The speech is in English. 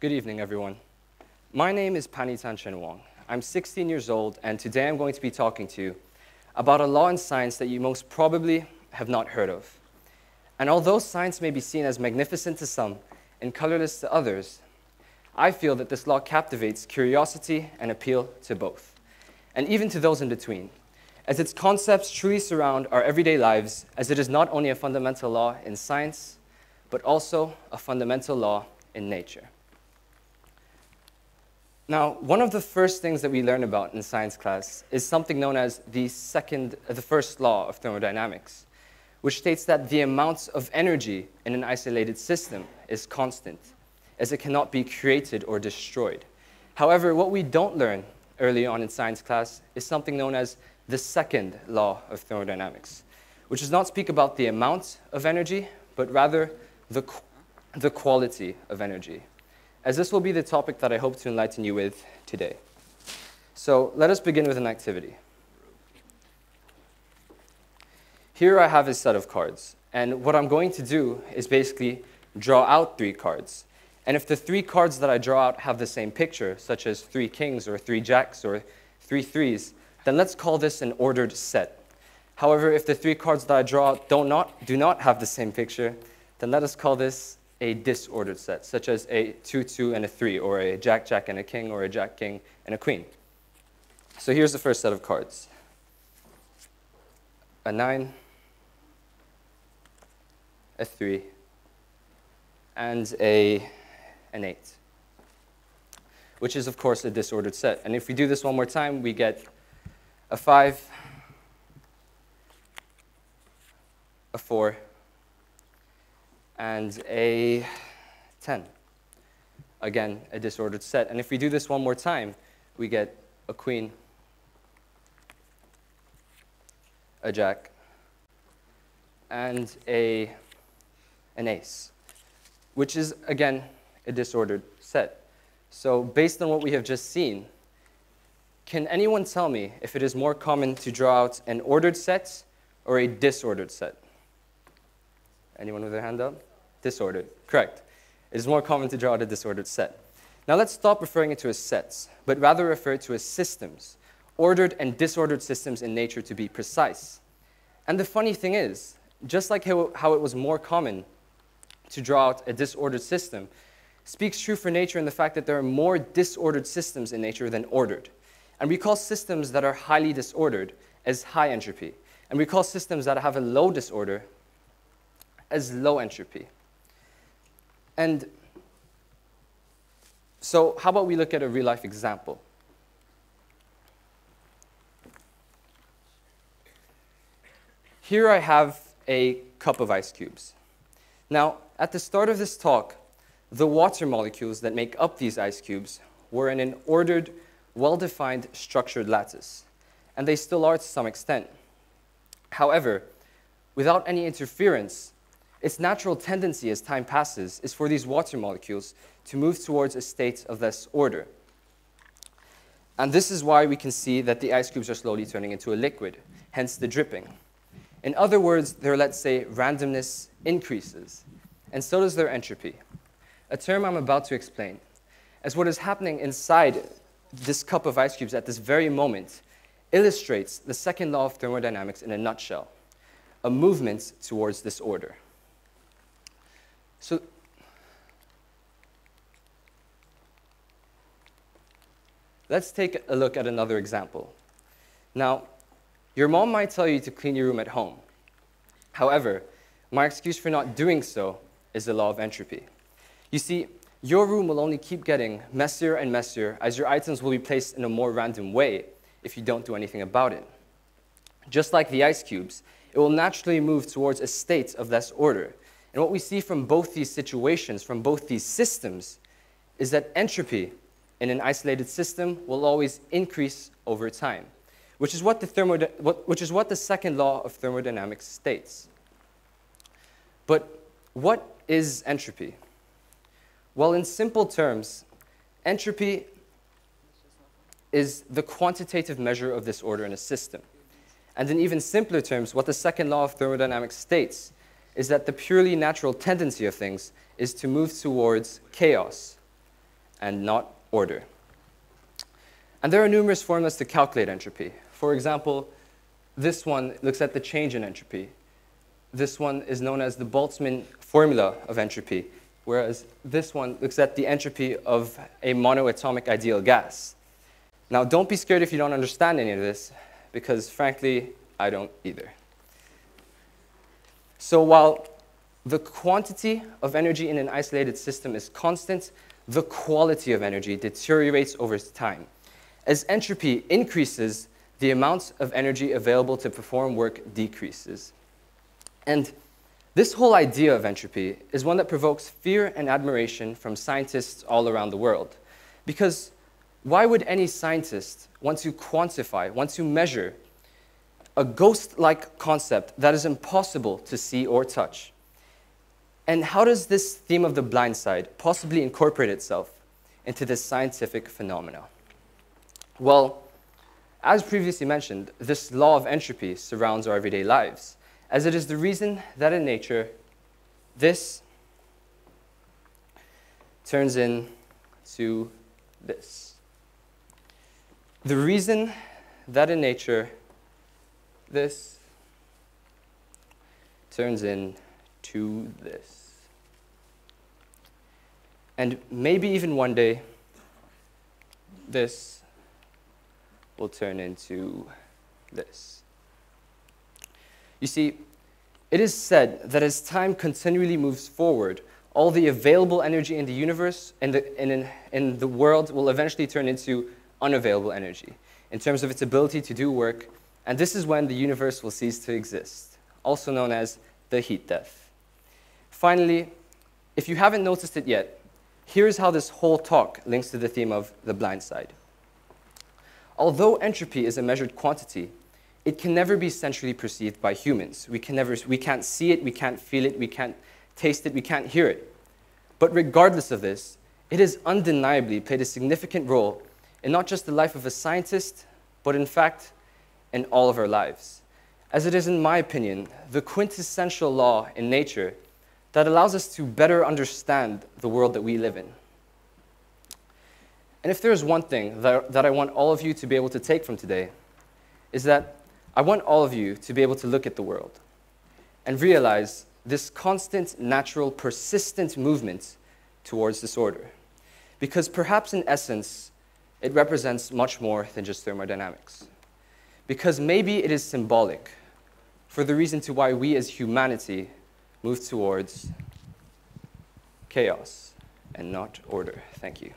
Good evening, everyone. My name is Panitan Chinnawong. I'm 16 years old, and today I'm going to be talking to you about a law in science that you most probably have not heard of. And although science may be seen as magnificent to some and colorless to others, I feel that this law captivates curiosity and appeal to both, and even to those in between, as its concepts truly surround our everyday lives, as it is not only a fundamental law in science, but also a fundamental law in nature. Now, one of the first things that we learn about in science class is something known as the second, the first law of thermodynamics, which states that the amount of energy in an isolated system is constant, as it cannot be created or destroyed. However, what we don't learn early on in science class is something known as the second law of thermodynamics, which does not speak about the amount of energy, but rather the, the quality of energy as this will be the topic that I hope to enlighten you with today. So let us begin with an activity. Here I have a set of cards, and what I'm going to do is basically draw out three cards. And if the three cards that I draw out have the same picture, such as three kings or three jacks or three threes, then let's call this an ordered set. However, if the three cards that I draw out do not, do not have the same picture, then let us call this a disordered set, such as a 2-2 and a 3, or a jack-jack and a king, or a jack-king and a queen. So here's the first set of cards. A 9, a 3, and a, an 8, which is, of course, a disordered set. And if we do this one more time, we get a 5, a 4, and a 10. Again, a disordered set. And if we do this one more time, we get a queen, a jack, and a, an ace, which is, again, a disordered set. So based on what we have just seen, can anyone tell me if it is more common to draw out an ordered set or a disordered set? Anyone with their hand up? Disordered, correct. It is more common to draw a disordered set. Now let's stop referring it to as sets, but rather refer it to as systems, ordered and disordered systems in nature to be precise. And the funny thing is, just like how, how it was more common to draw out a disordered system, speaks true for nature in the fact that there are more disordered systems in nature than ordered. And we call systems that are highly disordered as high entropy. And we call systems that have a low disorder as low entropy. And so how about we look at a real life example? Here I have a cup of ice cubes. Now, at the start of this talk, the water molecules that make up these ice cubes were in an ordered, well-defined, structured lattice, and they still are to some extent. However, without any interference, its natural tendency as time passes is for these water molecules to move towards a state of less order. And this is why we can see that the ice cubes are slowly turning into a liquid, hence the dripping. In other words, their, let's say, randomness increases, and so does their entropy, a term I'm about to explain, as what is happening inside this cup of ice cubes at this very moment illustrates the second law of thermodynamics in a nutshell, a movement towards this order. So let's take a look at another example. Now, your mom might tell you to clean your room at home. However, my excuse for not doing so is the law of entropy. You see, your room will only keep getting messier and messier as your items will be placed in a more random way if you don't do anything about it. Just like the ice cubes, it will naturally move towards a state of less order, and what we see from both these situations, from both these systems, is that entropy in an isolated system will always increase over time, which is what the, which is what the second law of thermodynamics states. But what is entropy? Well, in simple terms, entropy is the quantitative measure of disorder in a system. And in even simpler terms, what the second law of thermodynamics states is that the purely natural tendency of things is to move towards chaos. and not order. And there are numerous formulas to calculate entropy. For example, this one looks at the change in entropy. This one is known as the Boltzmann formula of entropy, whereas this one looks at the entropy of a monoatomic ideal gas. Now, don't be scared if you don't understand any of this, because frankly, I don't either. So while the quantity of energy in an isolated system is constant, the quality of energy deteriorates over time. As entropy increases, the amount of energy available to perform work decreases. And this whole idea of entropy is one that provokes fear and admiration from scientists all around the world. Because why would any scientist want to quantify, want to measure a ghost like concept that is impossible to see or touch? And how does this theme of the blind side possibly incorporate itself into this scientific phenomena? Well, as previously mentioned, this law of entropy surrounds our everyday lives, as it is the reason that in nature, this turns into this. The reason that in nature, this turns into this. And maybe even one day, this will turn into this. You see, it is said that as time continually moves forward, all the available energy in the universe and in, in the world will eventually turn into unavailable energy in terms of its ability to do work, and this is when the universe will cease to exist, also known as the heat death. Finally, if you haven't noticed it yet, here's how this whole talk links to the theme of the blind side. Although entropy is a measured quantity, it can never be centrally perceived by humans. We, can never, we can't see it, we can't feel it, we can't taste it, we can't hear it. But regardless of this, it has undeniably played a significant role in not just the life of a scientist, but in fact, in all of our lives. As it is, in my opinion, the quintessential law in nature that allows us to better understand the world that we live in. And if there's one thing that, that I want all of you to be able to take from today, is that I want all of you to be able to look at the world and realize this constant, natural, persistent movement towards disorder. Because perhaps in essence, it represents much more than just thermodynamics. Because maybe it is symbolic for the reason to why we as humanity move towards chaos and not order. Thank you.